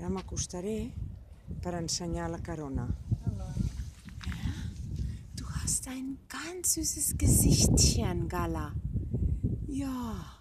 Ara m'acostaré per ensenyar la Carona. Du hast ein ganz süßes Gesichtchen, Gala. Ja.